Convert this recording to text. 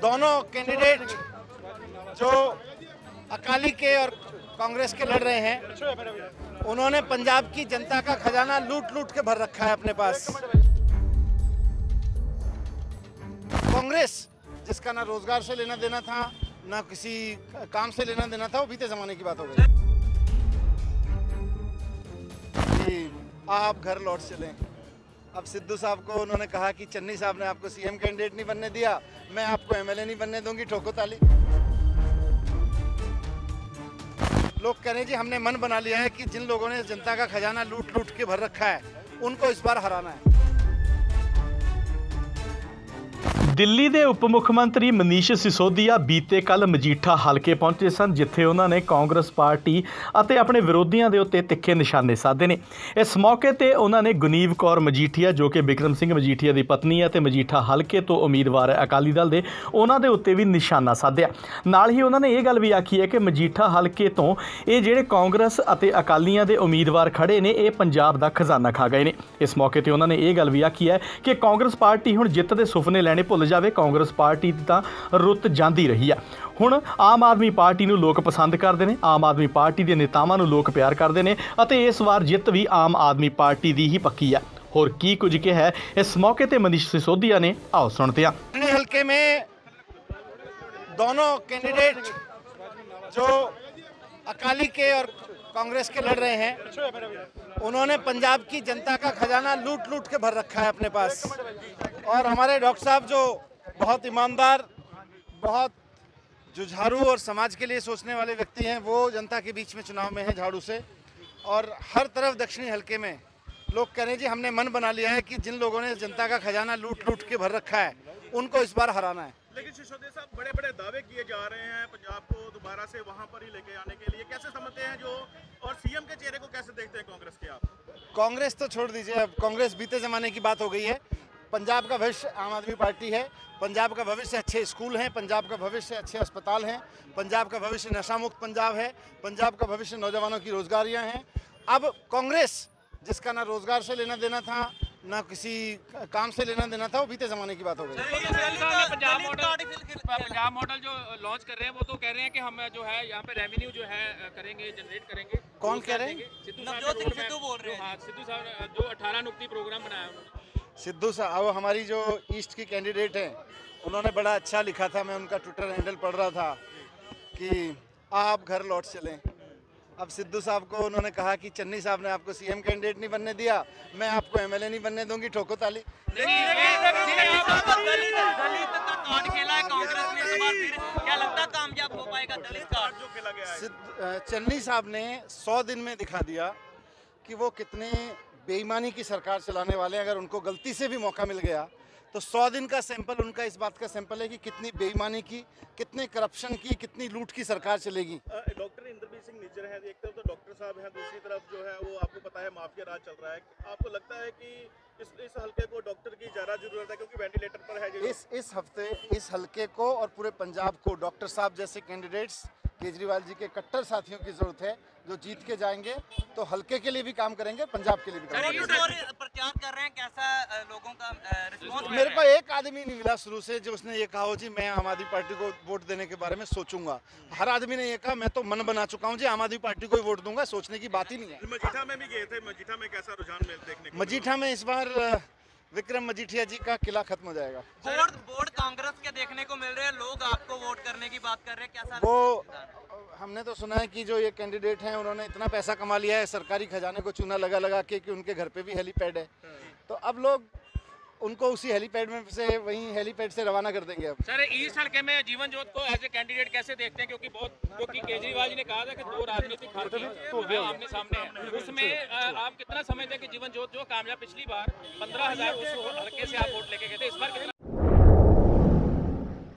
दोनों कैंडिडेट जो अकाली के और कांग्रेस के लड़ रहे हैं, उन्होंने पंजाब की जनता का खजाना लूट लूट के भर रखा है अपने पास। कांग्रेस, जिसका ना रोज़गार से लेना देना था, ना किसी काम से लेना देना था, वो बीते जमाने की बात हो गई। आप घर लौट चलें। अब सिद्धू साहब को उन्होंने कहा कि चन्नी साहब ने आपको सीएम कैंडिडेट नहीं बनने दिया, मैं आपको एमएलए नहीं बनने दूँगी, ठोको ताली। लोग कह रहे हैं, जी, हमने मन बना लिया है कि जिन लोगों ने जनता का खजाना लूट लूट के भर रखा है, उनको इस बार हराना है। ਦਿੱਲੀ ਦੇ ਉਪ ਮੁੱਖ ਮੰਤਰੀ ਮਨੀਸ਼ ਸਿਸੋਦੀਆ ਬੀਤੇ ਕੱਲ ਮਜੀਠਾ ਹਲਕੇ ਪਹੁੰਚੇ ਸਨ, ਜਿੱਥੇ ਉਹਨਾਂ ਨੇ ਕਾਂਗਰਸ ਪਾਰਟੀ ਅਤੇ ਆਪਣੇ ਵਿਰੋਧੀਆਂ ਦੇ ਉੱਤੇ ਤਿੱਖੇ ਨਿਸ਼ਾਨੇ ਸਾਧੇ ਨੇ। ਇਸ ਮੌਕੇ ਤੇ ਉਹਨਾਂ ਨੇ ਗੁਨੀਵ ਕੌਰ ਮਜੀਠੀਆ, ਜੋ ਕਿ ਬਿਕਰਮ ਸਿੰਘ ਮਜੀਠੀਆ ਦੀ ਪਤਨੀ ਹੈ ਤੇ ਮਜੀਠਾ ਹਲਕੇ ਤੋਂ ਉਮੀਦਵਾਰ ਹੈ, ਅਕਾਲੀ ਦਲ ਦੇ, ਉਹਨਾਂ ਦੇ ਉੱਤੇ ਵੀ ਨਿਸ਼ਾਨਾ ਸਾਧਿਆ। ਨਾਲ ਹੀ ਉਹਨਾਂ ਨੇ ਇਹ ਗੱਲ ਵੀ ਆਖੀ ਹੈ ਕਿ ਮਜੀਠਾ ਹਲਕੇ ਤੋਂ ਇਹ ਜਿਹੜੇ ਕਾਂਗਰਸ ਅਤੇ ਅਕਾਲੀਆਂ ਦੇ ਉਮੀਦਵਾਰ ਖੜੇ ਨੇ, ਇਹ ਪੰਜਾਬ ਦਾ ਖਜ਼ਾਨਾ ਖਾ ਗਏ ਨੇ। ਇਸ ਮੌਕੇ ਤੇ ਉਹਨਾਂ ਨੇ ਇਹ ਗੱਲ ਵੀ ਆਖੀ ਹੈ ਕਿ ਕਾਂਗਰਸ ਪਾਰਟੀ ਹੁਣ ਜਿੱਤ ਦੇ ਸੁਪਨੇ ਲੈਣੇ ਭੁੱਲ ਜਾਵੇ ਕਾਂਗਰਸ ਪਾਰਟੀ ਦੀ ਤਾਂ ਰੁੱਤ ਜਾਂਦੀ ਰਹੀ ਆ ਹੁਣ ਆਮ ਆਦਮੀ ਪਾਰਟੀ ਨੂੰ ਲੋਕ ਪਸੰਦ ਕਰਦੇ ਨੇ ਆਮ ਆਦਮੀ ਪਾਰਟੀ ਦੇ ਨੇਤਾਵਾਂ ਨੂੰ ਲੋਕ ਪਿਆਰ ਕਰਦੇ ਨੇ ਅਤੇ ਇਸ ਵਾਰ ਜਿੱਤ ਵੀ ਆਮ ਆਦਮੀ ਪਾਰਟੀ ਦੀ ਹੀ ਪੱਕੀ ਆ ਹੋਰ ਕੀ ਕੁਝ ਕਿਹਾ ਹੈ ਇਸ ਮੌਕੇ ਤੇ ਮਨੀਸ਼ ਸਿਸੋਦੀਆ ਨੇ ਆਓ ਸੁਣਦੇ ਹਾਂ अपने हल्के में दोनों कैंडिडेट जो अकाली के और कांग्रेस के लड़ रहे हैं। उन्होंने पंजाब की जनता का खजाना लूट लूट के भर रखा है अपने पास। और हमारे डॉक्टर साहब जो बहुत ईमानदार, बहुत जुझारू और समाज के लिए सोचने वाले व्यक्ति हैं, वो जनता के बीच में चुनाव में है झाड़ू से। और हर तरफ़ दक्षिणी हल्के में लोग कह रहे हैं, जी, हमने मन बना लिया है कि जिन लोगों ने जनता का खजाना लूट लूट के भर रखा है, उनको इस बार हराना है। लेकिन सिसोदिया साहब बड़े बड़े दावे किए जा रहे हैं पंजाब को दोबारा से वहाँ पर ही लेके आने के लिए। कैसे समझते हैं जो, और सीएम के चेहरे को कैसे देखते हैं कांग्रेस के आप? कांग्रेस तो छोड़ दीजिए, अब कांग्रेस बीते जमाने की बात हो गई है। पंजाब का भविष्य आम आदमी पार्टी है। पंजाब का भविष्य अच्छे स्कूल हैं, पंजाब का भविष्य अच्छे अस्पताल हैं, पंजाब का भविष्य नशा मुक्त पंजाब है, पंजाब का भविष्य नौजवानों की रोजगारियाँ हैं। अब कांग्रेस, जिसका ना रोज़गार से लेना देना था ना किसी काम से लेना देना था वो बीते जमाने की बात हो गई। पंजाब मॉडल पंजाब मॉडल जो लॉन्च कर रहे हैं वो तो कह रहे हैं कि हम जो है यहाँ पे रेवेन्यू जो है करेंगे जनरेट करेंगे। कौन कह रहे हैं? सिद्धू साहब बोल रहे हैं। हाँ सिद्धू साहब जो अठारह नुक्ती प्रोग्राम बनाया उन्होंने। सिद्धू साहब हमारी जो ईस्ट की कैंडिडेट हैं उन्होंने बड़ा अच्छा लिखा था मैं उनका ट्विटर हैंडल पढ़ रहा था कि आप घर लौट चलें। अब सिद्धू साहब को उन्होंने कहा कि चन्नी साहब ने आपको सीएम कैंडिडेट नहीं बनने दिया मैं आपको एमएलए नहीं बनने दूँगी ठोको ताली। दलित दलित का कार्ड खेला कांग्रेस ने इस बार फिर। क्या लगता कामयाब पाएगा दलित कार्ड जो खेला गया सिद्ध- अ, चन्नी साहब ने सौ दिन में दिखा दिया कि वो कितने बेईमानी की सरकार चलाने वाले हैं अगर उनको गलती से भी मौका मिल गया तो सौ दिन का सैंपल उनका इस बात का सैंपल है कि कितनी बेईमानी की कितने करप्शन की कितनी लूट की सरकार चलेगी। डॉक्टर इंद्रजीत सिंह निज्जर है एक तरफ़ तो डॉक्टर साहब हैं दूसरी तरफ़ जो है वो आपको पता है माफिया राज चल रहा है। आपको लगता है कि इस इस हल्के को डॉक्टर की ज़्यादा ज़रूरत है क्योंकि वेंटिलेटर पर है इस इस हफ़्ते इस हलके को और पूरे पंजाब को डॉक्टर साहब जैसे कैंडिडेट्स केजरीवाल जी के कट्टर साथियों की ज़रूरत है जो जीत के जाएँगे तो हल्के के लिए भी काम करेंगे पंजाब के लिए भी काम करेंगे। मेरे को एक आदमी नहीं मिला शुरू से जो उसने ये कहा हो जी मैं आम आदमी पार्टी को वोट देने के बारे में सोचूँगा। हर आदमी ने ये कहा मैं तो मन बना चुका हूँ जी आम आदमी पार्टी को ही वोट दूँगा सोचने की बात ही नहीं है। मजीठा में भी गए थे मजीठा में कैसा रुझान देखने को मजीठा में इस बार विक्रम मजीठिया जी का किला खत्म हो जाएगा। बोर्ड बोर्ड कांग्रेस के देखने को मिल रहे हैं लोग आपको वोट करने की बात कर रहे हैं कैसा वो हमने तो सुना है कि जो ये कैंडिडेट हैं उन्होंने इतना पैसा कमा लिया है सरकारी खजाने को चूना लगा लगा के कि उनके घर पे भी हेलीपैड है। तो अब लोग उनको उसी हेलीपैड में से वहीं हेलीपैड से रवाना कर देंगे अब। सर इस हल्के में जीवन जोत को एज ए कैंडिडेट कैसे देखते हैं? क्योंकि बहुत क्योंकि केजरीवाल जी ने कहा था कि दो राजनीतिक हाथी हैं, आमने सामने है। उसमें आप कितना समझते हैं कि जीवन जोत जो कामयाब पिछली बार पंद्रह हज़ार उस हल्के से आप वोट लेके गए थे? इस बार कितना